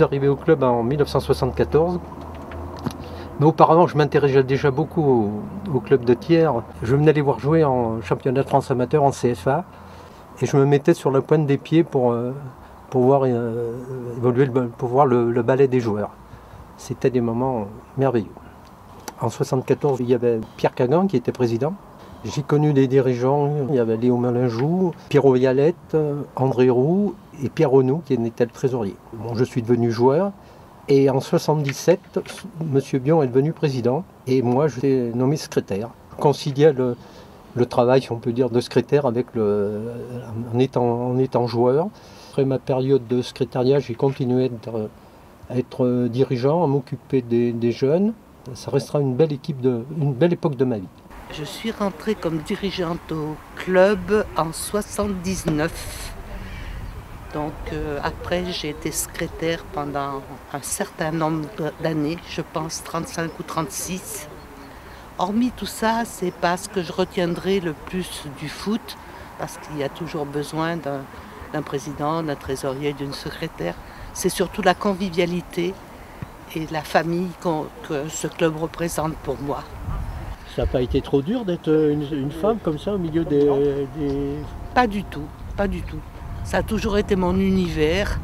suis arrivé au club en 1974. Mais auparavant, je m'intéressais déjà beaucoup au, club de Thiers. Je venais les voir jouer en championnat de amateur, en CFA. Et je me mettais sur la pointe des pieds pour, euh, pour voir, euh, évoluer pour voir le, ballet des joueurs. C'était des moments merveilleux. En 1974, il y avait Pierre Cagan qui était président. J'ai connu des dirigeants, il y avait Léo Malinjou, Pierrot Yalette, André Roux et Pierre Renaud qui était le trésorier. Bon, je suis devenu joueur et en 1977, M. Bion est devenu président et moi je suis nommé secrétaire. Je conciliais le, travail, si on peut dire, de secrétaire avec le, en, étant, en étant joueur. Après ma période de secrétariat, j'ai continué à être dirigeant, à m'occuper des, des, jeunes. Ça restera une belle, équipe de, une belle époque de ma vie. Je suis rentrée comme dirigeante au club en 79. Donc euh, après, j'ai été secrétaire pendant un certain nombre d'années, je pense 35 ou 36. Hormis tout ça, c'est pas ce que je retiendrai le plus du foot, parce qu'il y a toujours besoin d'un président, d'un trésorier, d'une secrétaire. C'est surtout la convivialité et la famille que ce club représente pour moi. Ça n'a pas été trop dur d'être une, femme comme ça au milieu des, Pas du tout, pas du tout. Ça a toujours été mon univers.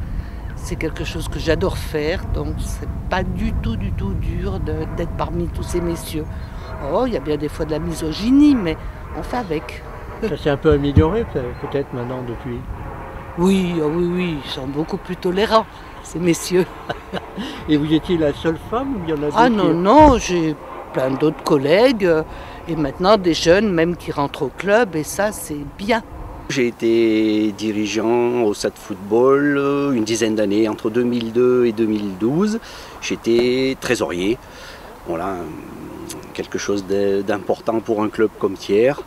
C'est quelque chose que j'adore faire, donc c'est pas du tout, du tout dur d'être parmi tous ces messieurs. Oh, il y a bien des fois de la misogynie, mais on fait avec. Ça s'est un peu amélioré peut-être maintenant depuis. Oui, oh oui, oui, ils sont beaucoup plus tolérants, ces messieurs. Et vous étiez la seule femme ou il y en a Ah non, non, j'ai plein d'autres collègues euh, et maintenant des jeunes même qui rentrent au club et ça c'est bien. J'ai été dirigeant au SAD Football euh, une dizaine d'années, entre 2002 et 2012. J'étais trésorier. Voilà, quelque chose d'important pour un club comme Thiers,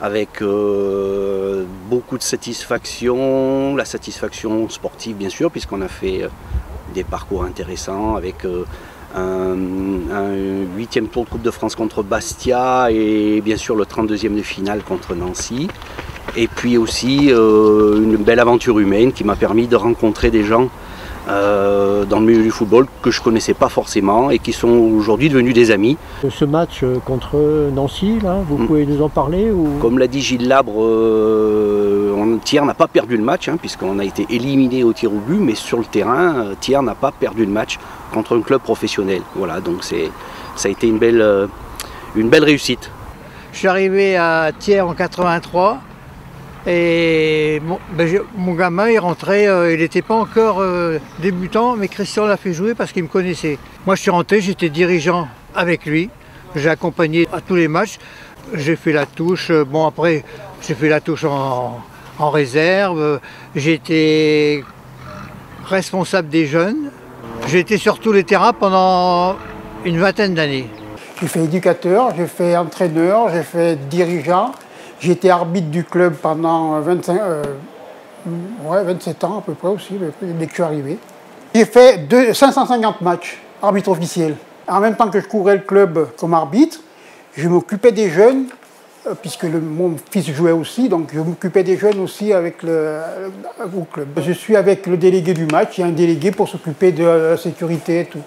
avec euh, beaucoup de satisfaction, la satisfaction sportive bien sûr, puisqu'on a fait des parcours intéressants avec un, huitième tour de Coupe de France contre Bastia et bien sûr le 32e de finale contre Nancy. Et puis aussi euh, une belle aventure humaine qui m'a permis de rencontrer des gens euh, dans le milieu du football que je ne connaissais pas forcément et qui sont aujourd'hui devenus des amis. Ce match euh, contre Nancy, là, vous mm. pouvez nous en parler Comme l'a dit Gilles Labre, euh, Thiers n'a pas perdu le match hein, puisqu'on a été éliminé au tir au but, mais sur le terrain, Thiers n'a pas perdu le match contre un club professionnel. Voilà, donc ça a été une belle, une belle réussite. Je suis arrivé à Thiers en 83 et ben, mon, gamin, il rentrait, euh, il n'était pas encore euh, débutant, mais Christian l'a fait jouer parce qu'il me connaissait. Moi, je suis rentré, j'étais dirigeant avec lui. J'ai accompagné à tous les matchs. J'ai fait la touche. Euh, bon, après, j'ai fait la touche en, en réserve. J'étais responsable des jeunes. J'ai été sur tous les terrains pendant une vingtaine d'années. J'ai fait éducateur, j'ai fait entraîneur, j'ai fait dirigeant. J'étais arbitre du club pendant 25, euh, ouais, 27 ans à peu près aussi, dès que je suis arrivé. J'ai fait 550 matchs, arbitre officiel. En même temps que je courais le club comme arbitre, je m'occupais des jeunes, euh, puisque mon fils jouait aussi, donc je m'occupais des jeunes aussi avec le, au club. Je suis avec le délégué du match, il y a un délégué pour s'occuper de la sécurité et tout.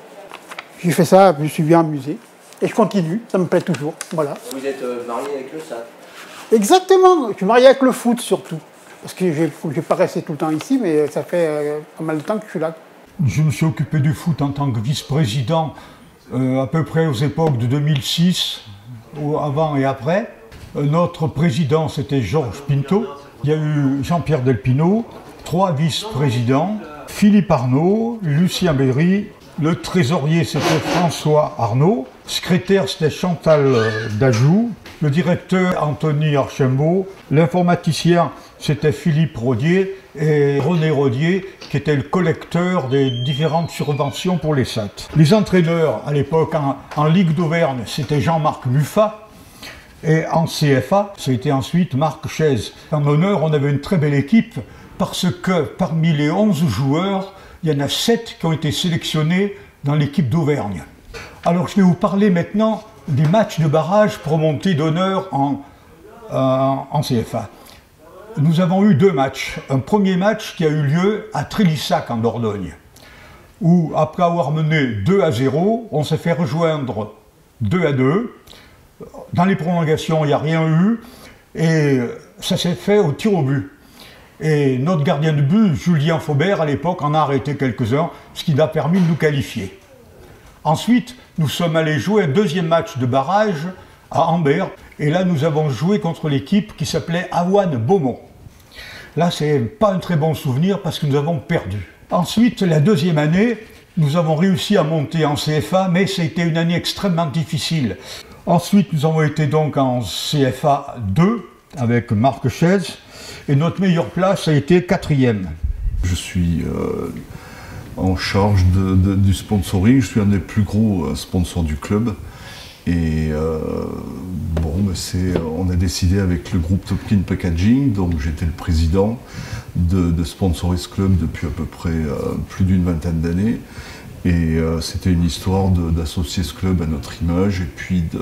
J'ai fait ça, je me suis bien amusé. Et je continue, ça me plaît toujours. Voilà. Vous êtes euh, marié avec le SAT Exactement, je suis marié avec le foot surtout. Parce que je ne vais pas rester tout le temps ici, mais ça fait euh, pas mal de temps que je suis là. Je me suis occupé du foot en tant que vice-président euh, à peu près aux époques de 2006, avant et après. Euh, notre président, c'était Georges Pinto. Il y a eu Jean-Pierre Delpino, trois vice-présidents, Philippe Arnaud, Lucien Berry, le trésorier, c'était François Arnaud, secrétaire, c'était Chantal Dajou, le directeur Anthony Archambault, l'informaticien c'était Philippe Rodier et René Rodier qui était le collecteur des différentes subventions pour les SAT. Les entraîneurs à l'époque en, Ligue d'Auvergne c'était Jean-Marc Muffat et en CFA c'était ensuite Marc Chaise. En honneur on avait une très belle équipe parce que parmi les 11 joueurs il y en a 7 qui ont été sélectionnés dans l'équipe d'Auvergne. Alors je vais vous parler maintenant des matchs de barrage pour monter d'honneur en, euh, CFA. Nous avons eu deux matchs. Un premier match qui a eu lieu à Trélissac en Dordogne. où après avoir mené 2 à 0, on s'est fait rejoindre 2 à 2. Dans les prolongations, il n'y a rien eu, et ça s'est fait au tir au but. Et notre gardien de but, Julien Faubert, à l'époque, en a arrêté quelques-uns, ce qui nous a permis de nous qualifier. Ensuite, nous sommes allés jouer un deuxième match de barrage à Ambert, et là nous avons joué contre l'équipe qui s'appelait Awan Beaumont. Là, c'est pas un très bon souvenir parce que nous avons perdu. Ensuite, la deuxième année, nous avons réussi à monter en CFA, mais c'était une année extrêmement difficile. Ensuite, nous avons été donc en CFA 2 avec Marc Chaise, et notre meilleure place a été quatrième. Je suis euh, en charge du sponsoring, je suis un des plus gros euh, sponsors du club. Et euh, bon, on a décidé avec le groupe Topkin Packaging, donc j'étais le président de, de Sponsoris Club depuis à peu près plus d'une vingtaine d'années. Et c'était une histoire d'associer ce club à notre image et puis de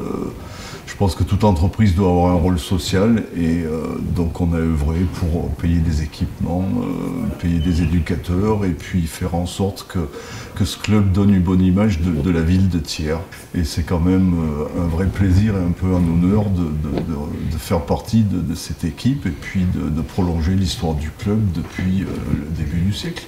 je pense que toute entreprise doit avoir un rôle social et euh, donc on a œuvré pour payer des équipements, euh, payer des éducateurs et puis faire en sorte que, que ce club donne une bonne image de, la ville de Thiers. Et c'est quand même euh, un vrai plaisir et un peu un honneur de, de faire partie de, cette équipe et puis de, prolonger l'histoire du club depuis le début du siècle.